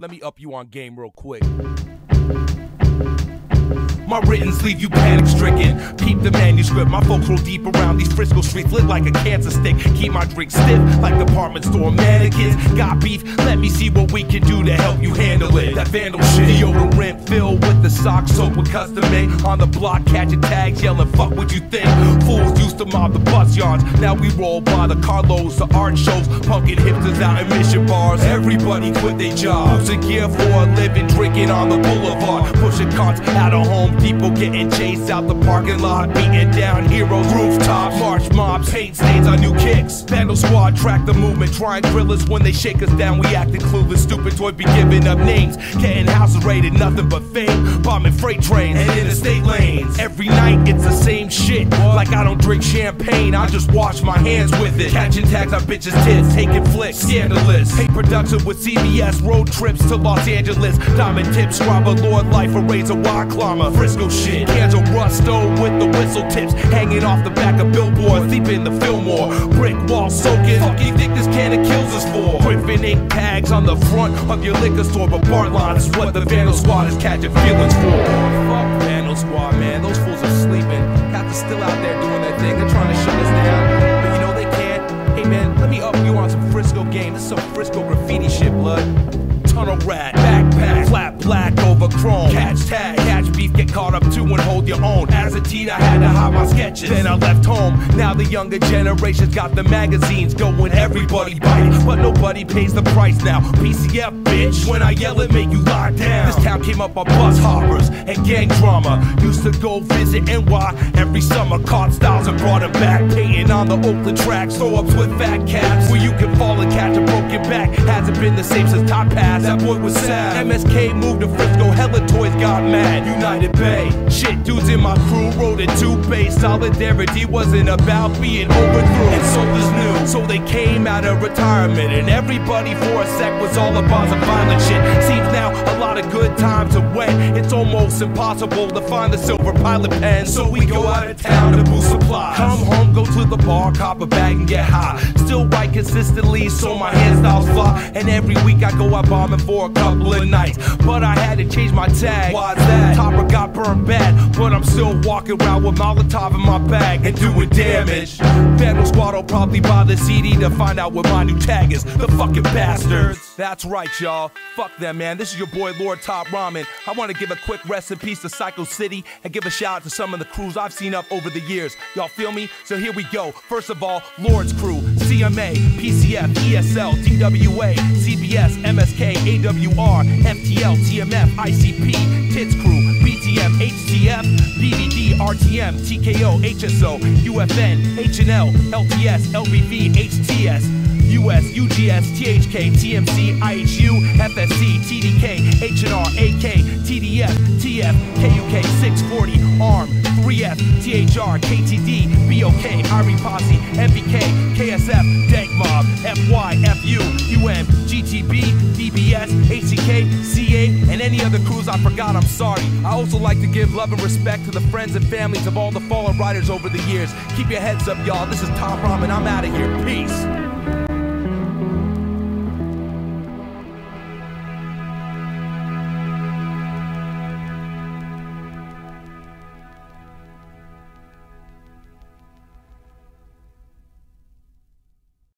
Let me up you on game real quick. My writtens leave you panic stricken. Keep the manuscript. My folks roll deep around these Frisco streets, lit like a cancer stick. Keep my drink stiff like department store mannequins. Got beef? Let me see what we can do to help you handle it. That vandal shit. Deodorant filled with the sock soap with custom made. On the block, catching tags, yelling, fuck what you think. Fools used to mob the bus yards. Now we roll by the carlos, the art shows. Punkin' hipsters out in mission bars. Everybody quit their jobs. and gear for a living, drinking on the boulevard. Pushing carts out of home People getting chased out the parking lot, beating down heroes, rooftops, march mobs, paint stains on new kicks. Vandal squad track the movement, trying drillers when they shake us down. We acting clueless, stupid toy be giving up names, getting houses raided, nothing but fame, bombing freight trains and interstate lanes. Every night it's the same shit, I don't drink champagne, I just wash my hands with it. Catching tags on bitches' tits, taking flicks, scandalous. Hate production with CBS, road trips to Los Angeles, diamond tips, robber, lord life, a razor, wire climber. Frisco shit. Cans of Rusto with the whistle tips hanging off the back of billboards deep in the Fillmore. Brick wall soaking. Fuck you think this can of kills us for? Griffin ink tags on the front of your liquor store, but bar lines is what the Vandal Squad is catching feelings for. Fuck Vandal Squad, man. Those fools are sleeping. Cats are still out there blood. Tunnel rat, backpack, flat black over chrome, catch tag, catch beef, get caught up to and hold your own. As a teen, I had to hide my sketches. Then I left home. Now the younger generation's got the magazines going, everybody biting, but nobody pays the price now. PCF, bitch. When I yell it, make you lie down. This town came up on bus hoppers and gang drama. Used to go visit NY every summer. Caught styles and brought back. Painting on the Oakland tracks, throw ups with fat caps. Where you can fall and catch a broken back. Hasn't been the same since Top Pass. That boy was sad. MSK moved to Frisco, hella toys got mad. United Bay. Shit, dudes in my crew rode it two base. Solidarity wasn't about being overthrown. And so was new. So they came out of retirement. And everybody for a sec was all about some violent shit. Seems now a lot of good times are wet. It's almost impossible to find the silver pilot pen. So we go out of town to boost supplies. Come home, go to the bar, cop a bag and get high. Still write consistently, so my hairstyles fly. And every week I go out bombing for a couple of nights. But I had to change my tag. Why's that? TopR got burned bad, but I'm still walking around with Molotov in my bag and doing damage. Vandal Squad will probably buy the CD to find out what my new tag is. The fucking bastards. That's right, y'all. Fuck them, man. This is your boy Lord Top Ramen. I want to give a quick rest in peace to Psycho City and give a shout out to some of the crews I've seen up over the years. Y'all feel me? So here we go. First of all, Lord's crew, CMA, PCF, ESL, DWA, CBS, MSK, AWR, FTL, TMF, ICP, Tits Crew, BTM, HTF, BBD, RTM, TKO, HSO, UFN, HNL, LTS, LBV, HTS. US, UGS, THK, TMC, IHU, FSC, TDK, HNR, AK, TDF, TF, KUK, 640, ARM, 3F, THR, KTD, BOK, Irie Posse, MBK, KSF, Dank Mob, FY, FU, GTB, DBS, HCK, CA, and any other crews I forgot, I'm sorry. I also like to give love and respect to the friends and families of all the fallen riders over the years. Keep your heads up, y'all. This is Top Ramen. I'm out of here. Peace.